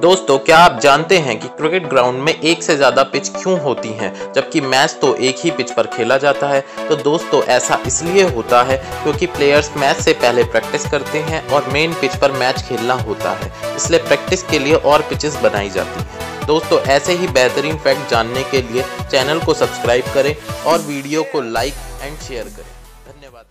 दोस्तों, क्या आप जानते हैं कि क्रिकेट ग्राउंड में एक से ज़्यादा पिच क्यों होती हैं? जबकि मैच तो एक ही पिच पर खेला जाता है। तो दोस्तों, ऐसा इसलिए होता है क्योंकि प्लेयर्स मैच से पहले प्रैक्टिस करते हैं और मेन पिच पर मैच खेलना होता है। इसलिए प्रैक्टिस के लिए और पिचेस बनाई जाती हैं। दोस्तों, ऐसे ही बेहतरीन फैक्ट जानने के लिए चैनल को सब्सक्राइब करें और वीडियो को लाइक एंड शेयर करें। धन्यवाद